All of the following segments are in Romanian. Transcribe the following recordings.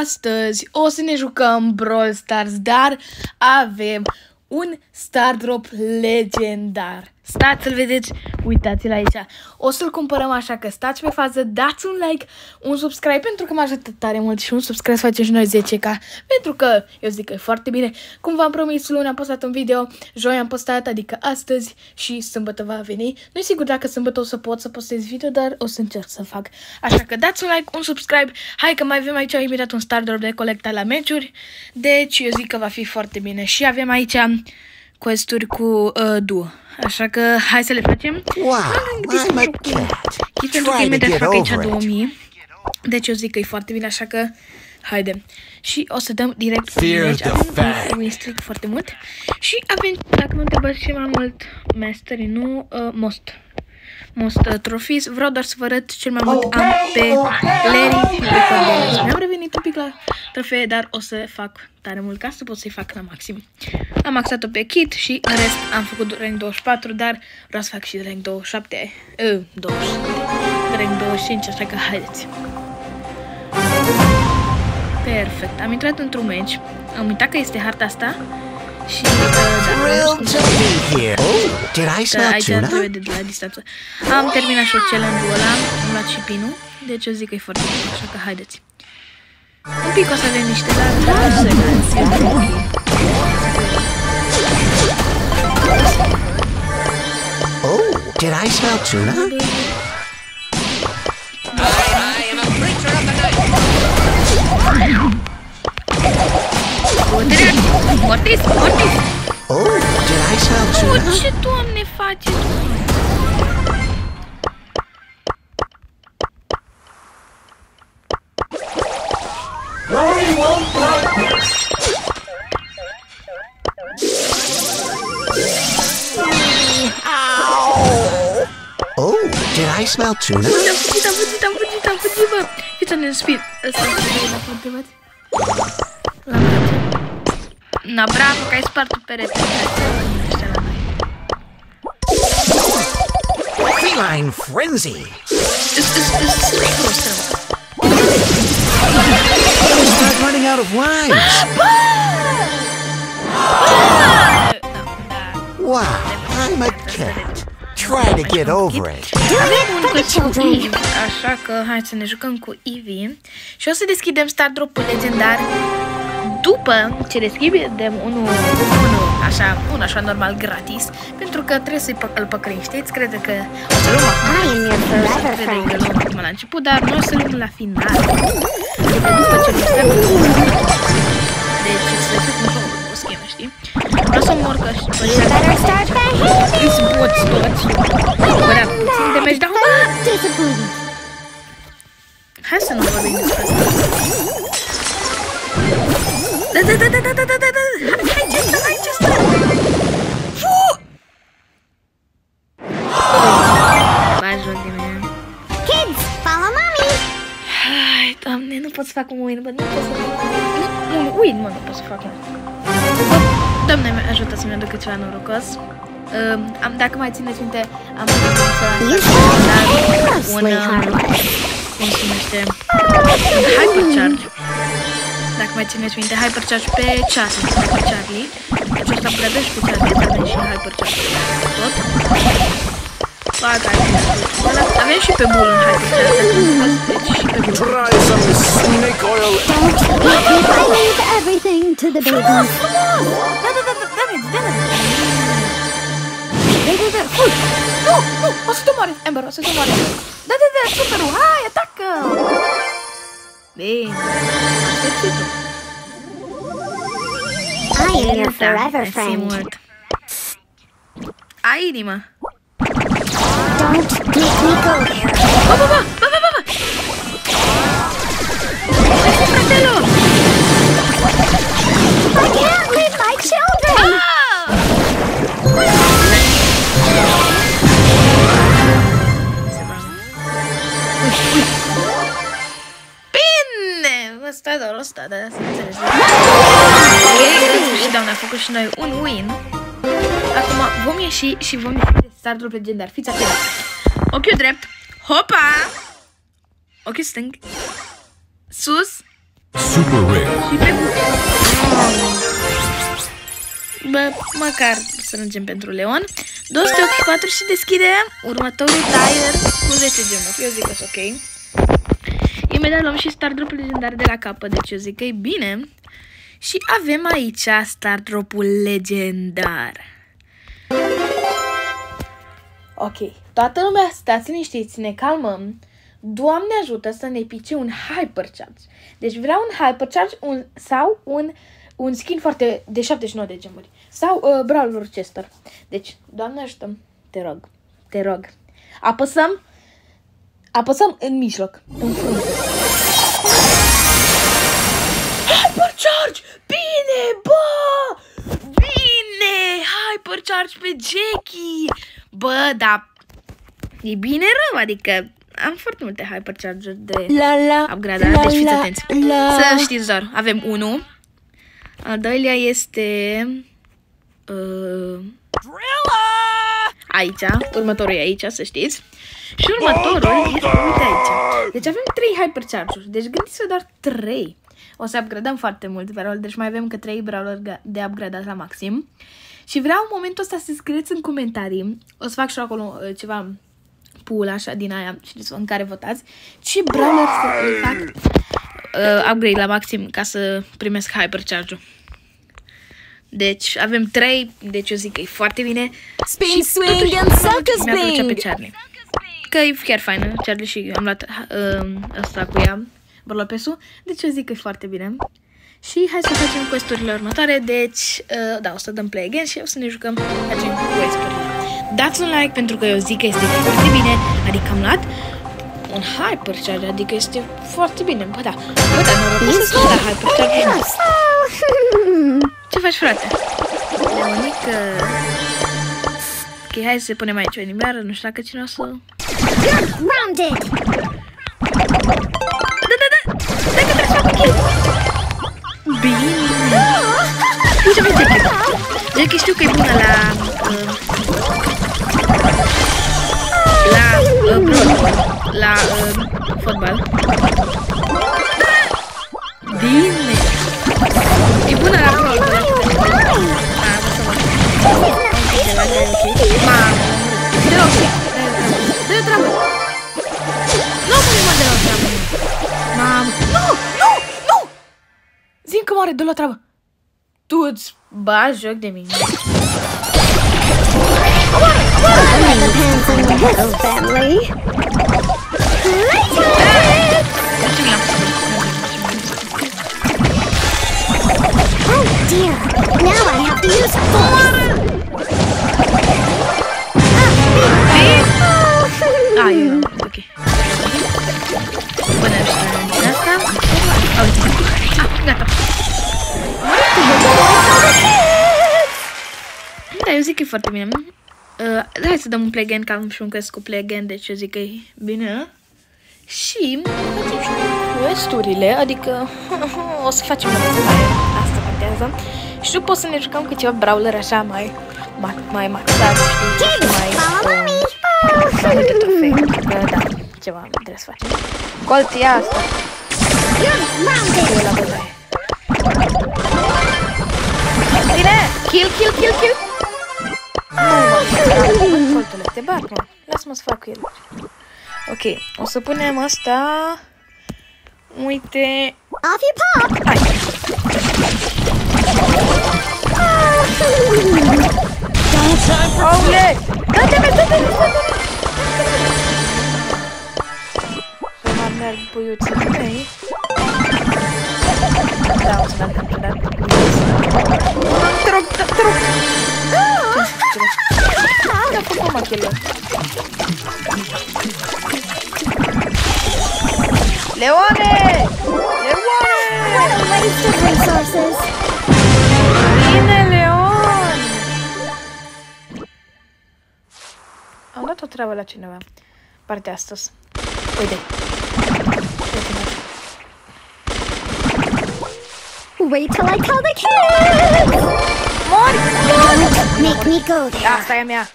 Astăzi o să ne jucăm Brawl Stars, dar avem un Star Drop legendar. Stați să-l vedeți, uitați-l aici. O să-l cumpărăm așa că stați pe fază, dați un like, un subscribe pentru că mă ajută tare mult și un subscribe să facem și noi 10k. Pentru că eu zic că e foarte bine. Cum v-am promis, luni am postat un video, joi am postat, adică astăzi și sâmbătă va veni. Nu e sigur dacă sâmbătă o să pot să postez video, dar o să încerc să fac. Așa că dați un like, un subscribe. Hai că mai avem aici imitat un Star Drop de colectat la meciuri. Deci eu zic că va fi foarte bine. Și avem aici questuri cu uh, duo. Așa că hai să le facem. Wow, I'm a cat. Chit pentru că Try to imediat get fac aici over it. 2000. Deci eu zic că e foarte bine, așa că haide. Și o să dăm direct Fear deci the avem fact. un win streak foarte mult. Și avem, dacă mă întrebați ce mai mult mastery, nu uh, most. Most uh, trophies. Vreau doar să vă arăt cel mai mult am pe Larry și pe Cordelis. Mi-am revenit un pic la trofee, dar o să fac tare mult ca să pot să-i fac la maxim. Am maxat-o pe kit și în rest am făcut rank 24, dar vreau să fac și rank 27, uh, 20, rank 25, așa că haideți. Perfect, am intrat într-un meci, am uitat că este harta asta și uh, dacă vreau Thrilled să to be here. Oh, did I că smell aici tuna? trebuie de la distanță. Am terminat și challenge-ul ăla, am luat și pinul, deci eu zic că e foarte bine, așa că haideți. Un pic o să avem niște date. Oh, did I smell tuna? What is what is? Oh, did I sound too oh, Ce tu, Doamne, faci? Oh, did I smell tuna? Am fugit, am fugit, am fugit, am fugit, bă! Fiți-o în speed! Ăsta, am fugit, am fugit, bă! Na, bravo, că ai spart perete. Ăștia la noi. Feline frenzy. Îs, îs, îs, frustrăm. Start running out of rhymes. Da, da. Wow, I'm a cat. Try to get over it. Avem un căț cu Eve, așa că hai să ne jucăm cu Eevee și o să deschidem Star Drop-ul legendar după ce deschidem unul, unul așa, un așa normal gratis, pentru că trebuie să-i pă- îl păcălim, știți? Crede că o să luăm acum, I am your nu să forever crede că friend. luăm acum la început, dar noi o să luăm la final. Adică după ce deschidem deci să fie un joc, o schemă, știi? Vreau să mor că și după ce Better start behaving. îți boți toți. Bărea puțin de meci, dar bă, Disappointed. Hai să nu vorbim despre asta. Da, da, da, da, da, da, da, da, da. Hai, hai, ce stă, hai, ce stă. Fu! Vai, joc de mine. Kids, follow mommy. Hai, doamne, nu pot să fac un win, bă, nu pot să fac un win. Un win, mă, nu pot să fac un Doamne, ajută să-mi aducă ceva norocos. Um, am, dacă mai țineți minte, am făcut You dar sound un, mostly uh, harmless. cum se numește, un hypercharge. Dacă mai țineți minte, Hypercharge pe ceas înseamnă pe Charlie. Acesta îmbrăvești cu Charlie, da, dar avem și Hypercharge pe tot. Baga Avem și pe Bull în Hypercharge, deci și pe Bull. Try some snake oil. Don't leave everything to the babies. Dai, dai, dai, fugi! Nu, nu, o să te moare, Ember, o să te moare. Da, da, da, super, hai, atacă! Bine. I am your forever friend. Aí, Lima. Don't make me go there. Ăsta e doar ăsta, da, să înțelegi. Ok, în sfârșit, doamne, a făcut și noi un win. Acum vom ieși și vom ieși de Star Drop legendar. Fiți atenți. Ochiul drept. Hopa! Ochiul stâng. Sus. Super rare. Și pe bucă. Bă, măcar să mergem pentru Leon. 284 și deschidem următorul tire cu 10 gemuri. Eu zic că e ok. Imediat luăm și star drop legendar de la capăt, deci eu zic că e bine. Și avem aici star dropul legendar. Ok, toată lumea stați liniștiți, ne calmăm. Doamne ajută să ne pice un hypercharge. Deci vreau un hypercharge un, sau un, un skin foarte de 79 de gemuri. Sau uh, Brawler Chester. Deci, Doamne ajută, te rog, te rog. Apăsăm, apăsăm în mijloc, în frunte. Hypercharge! Bine, bă! Bine! Hypercharge pe Jackie! Bă, da, e bine rău, adică am foarte multe hypercharge de La la upgrade, deci fiți atenți. Să știți doar, avem unul. Al doilea este... Uh, aici, următorul e aici, să știți. Și următorul este, uite aici. Deci avem trei hypercharge-uri, deci gândiți-vă doar trei. O să upgradăm foarte mult brawler, deci mai avem încă trei brawler de upgradat la maxim. Și vreau în momentul ăsta să scrieți în comentarii, o să fac și eu acolo uh, ceva pool așa din aia știți, în care votați, ce brawler să îi fac uh, upgrade la maxim ca să primesc hypercharge-ul. Deci avem 3, deci eu zic că e foarte bine. Spin, Și swing totuși, and sucker Mi-a plăcea pe spin. Charlie. Că e chiar faină, Charlie și am luat uh, ăsta cu ea, Borlopesul, deci eu zic că e foarte bine. Și hai să facem questurile următoare, deci, uh, da, o să dăm play again și o să ne jucăm, facem questurile. Dați un like pentru că eu zic că este foarte bine, adică am luat un hypercharge, adică este foarte bine, bă, da. Bă, da, noroc să la hypercharge. Ce faci, frate? Leonica... Ok, hai să punem aici o inimioară, nu știu dacă cine o să... Grounded. Da, da, da! Stai că trebuie să fac kill! Bine! Uite pe Jackie! Jackie știu că e bună la... Uh, la... Uh, brawl, la uh, fotbal. Bine! La de ok. Mamă! Deloc! Dă-i o treabă! Nu mă mă de la o treabă! Mamă! Nu! Nu! Nu! Zim că moare, dă la o treabă! Tu îți bagi joc de mine. Depends on this family. Oh dear. Now I have to use force. Asta. Ah, uite. Ah, gata. Da, eu zic că e foarte bine. Uh, hai să dăm un play again, că am și un quest cu play again, deci eu zic că e bine. Și facem și questurile, adică o să facem o întrebare. Asta contează. Și după o să ne jucăm cu ceva brawler așa mai, mai, mai maxat, știi, și mai... Uh, mai multe trofee, pentru că, da, ceva trebuie să facem. Colt, ia asta. Eu la bătaie. Bine! Kill, kill, kill, kill! Nu, mă, coltule, te bat, mă. Lasă-mă să fac cu el. Ok, o să punem asta... Uite... Off you pop. Hai! Aule! Dă-te-me, dă-te-me, Da, o să dau pentru dat. Te rog, te te rog! Da, fă mă kill Leone! Leone! Waste of resources. Bine, Leon! Am dat o treabă la cineva. Partea asta. Uite. Wait till I tell the kids. Mori! Make me go there. Asta e a mea.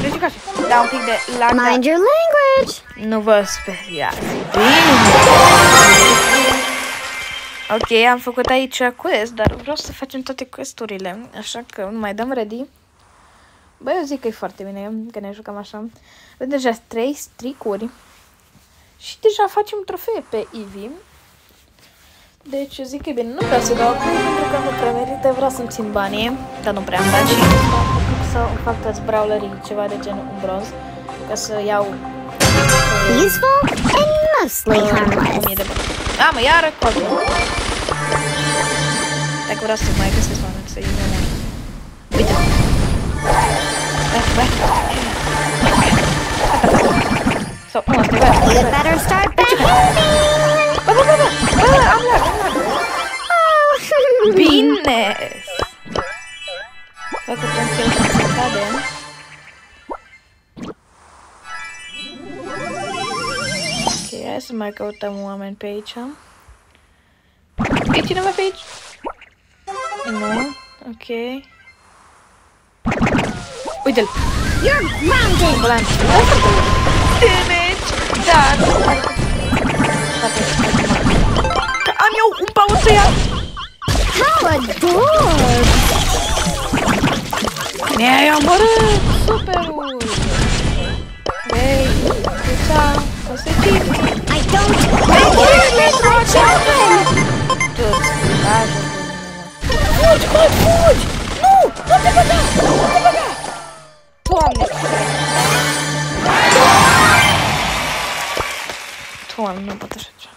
Treci ca Da, un pic de lag. Mind your language. Nu vă speriați. Bine! Ok, am făcut aici quest, dar vreau să facem toate questurile, așa că nu mai dăm ready. Băi, eu zic că e foarte bine că ne jucăm așa. Vedem deja trei stricuri și deja facem trofee pe Eevee. Deci eu zic că e bine. Nu vreau să dau acum pentru că nu prea merită, vreau să-mi țin banii, dar nu prea am bani și să fac toți brawlerii ceva de genul un bronz, ca să iau Useful and mostly harmless. 1000 de bani. A, mă, iară codul. Dacă vreau să mai găsesc oameni să-i iau mai. Uite. Bă, bă. Sau, nu, asta e bă. You'd better start behaving. Bă, bă, bă, bă. Oh, Bine! Să putem chiar să cadem. Ok, hai să mai căutăm oameni pe aici. E cineva pe aici? Nu? Ok. Uite-l! You're grounded. Volan! Damage! Da! Am eu un pauz să ia! How adored. Mi-ai omorât superul! Ei, uita, consecințe! I don't. I can't leave my children. Toți, da, Fugi, fugi, fugi! Nu! Nu te băga! Nu te băga! Doamne! Doamne, nu pot așa ceva.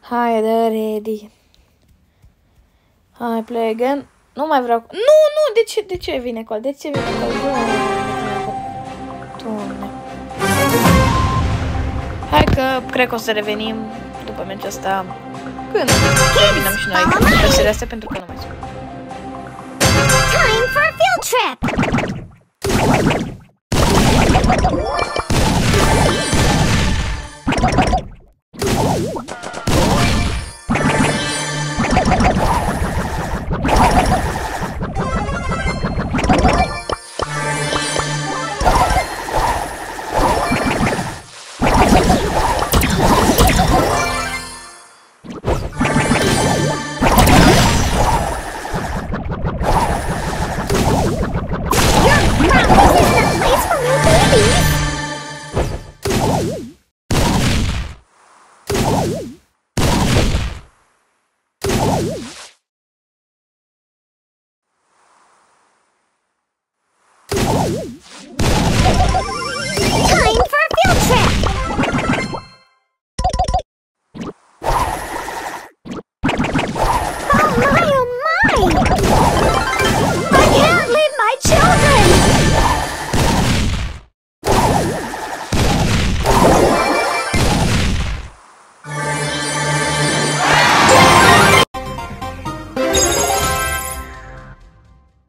Hai, dă ready. Hai, play again. Nu mai vreau... Nu, nu, de ce, de ce vine acolo? De ce vine acolo? Doamne, Doamne. Hai că cred că o să revenim după meciul ăsta. Când revenim și noi cu chestiile astea pentru că nu mai sunt. Time for a field trip.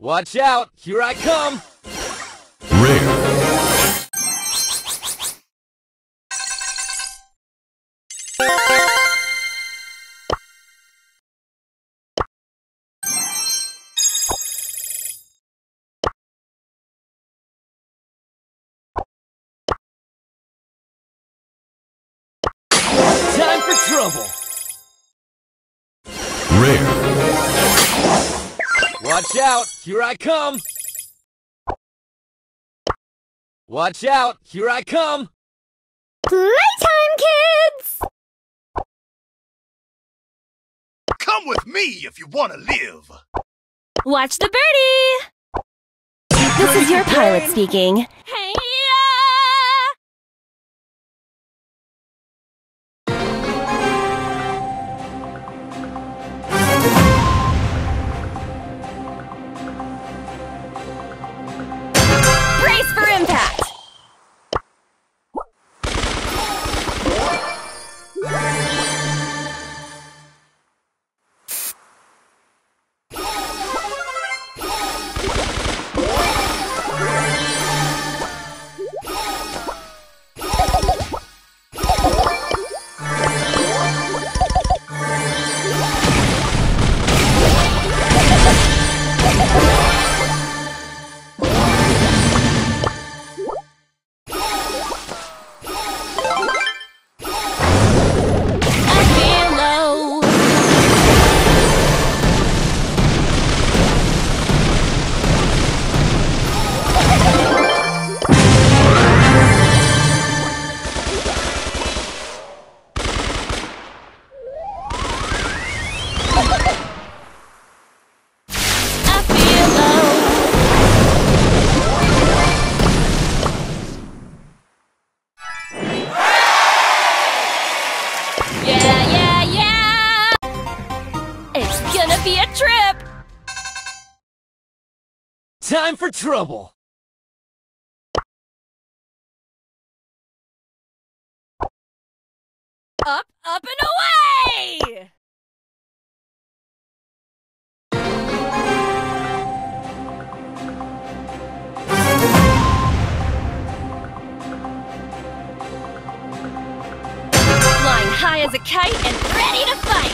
Watch out! Here I come! Rare. Watch out! Here I come! Watch out! Here I come! Playtime, kids! Come with me if you want to live. Watch the birdie! This is your pilot speaking. Hey! Trouble. Up, up, and away! High as a kite and ready to fight!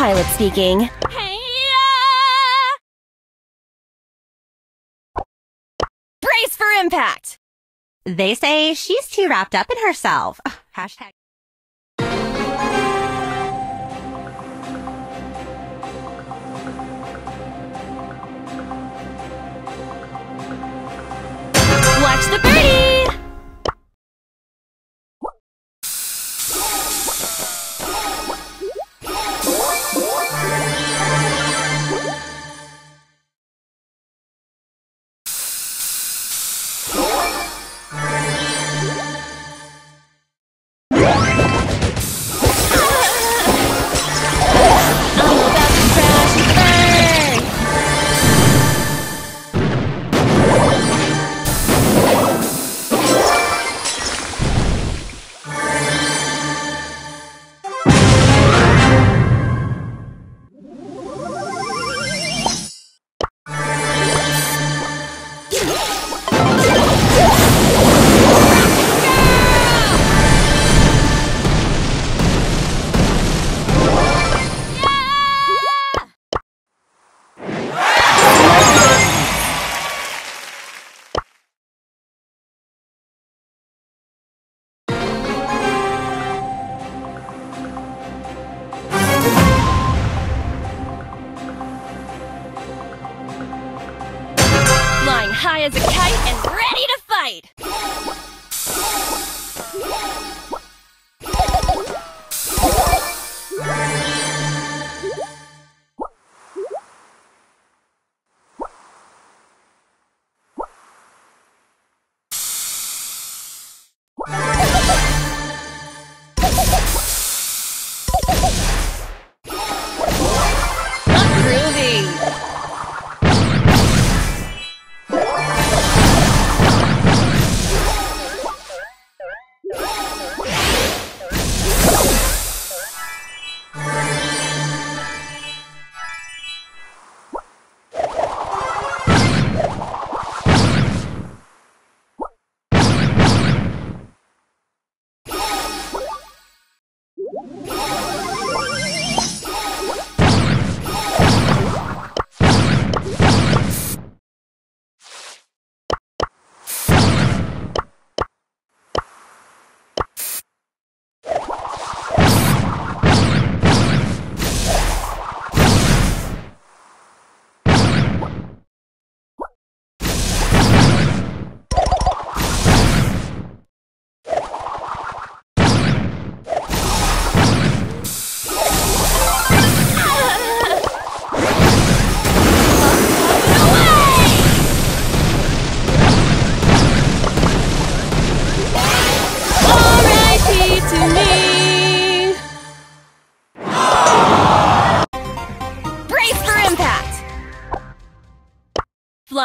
Pilot speaking. Brace for impact! They say she's too wrapped up in herself. Hashtag. Watch the birdie!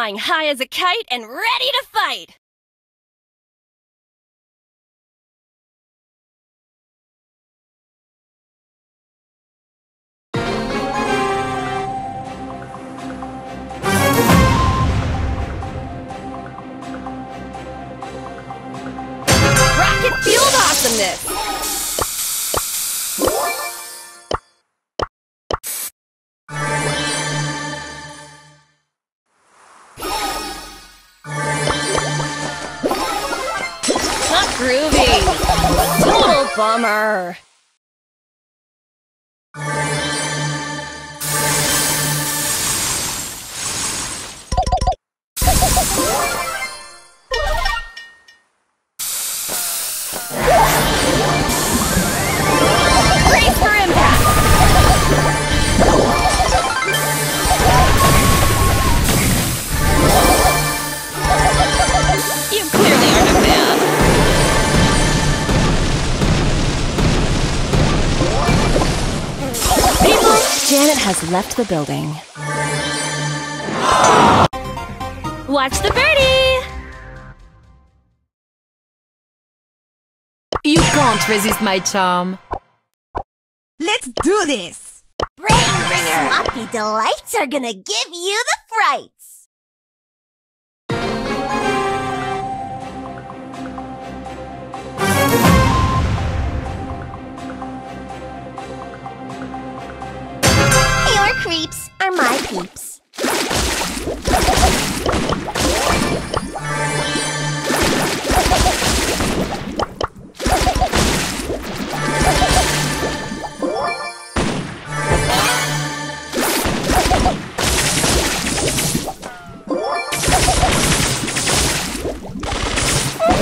flying high as a kite and ready to fight! Rocket fueled awesomeness! Bummer. Has left the building. Watch the birdie! You can't resist my charm. Let's do this! Brainbringer! Sloppy delights are gonna give you the frights! Creeps are my peeps.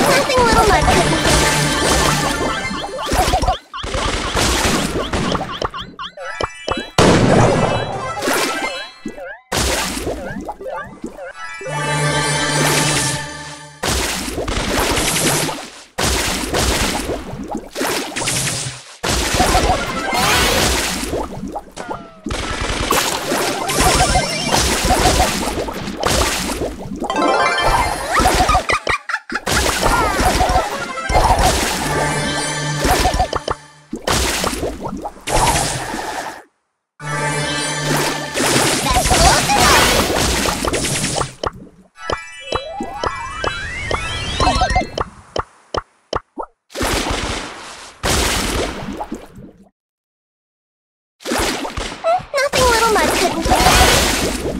Nothing little mud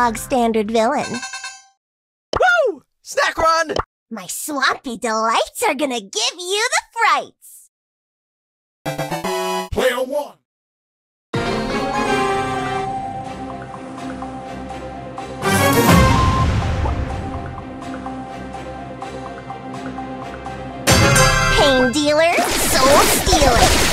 bog standard villain. Woo! Snack run! My swampy delights are gonna give you the frights. Player one. Pain dealer, soul stealer.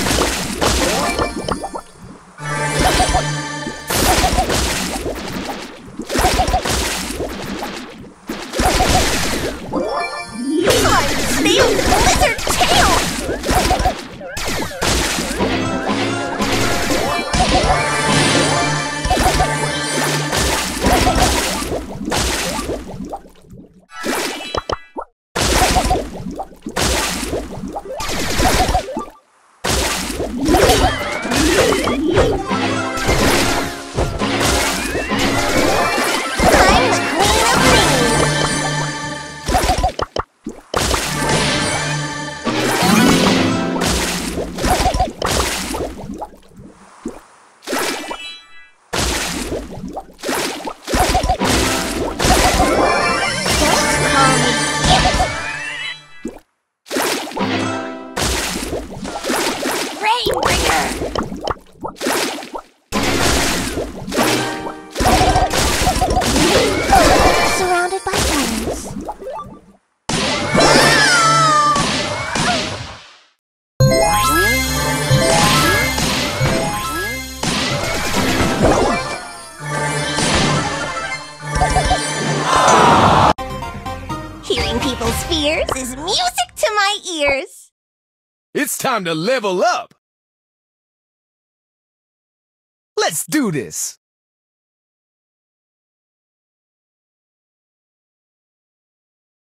Time to level up. Let's do this.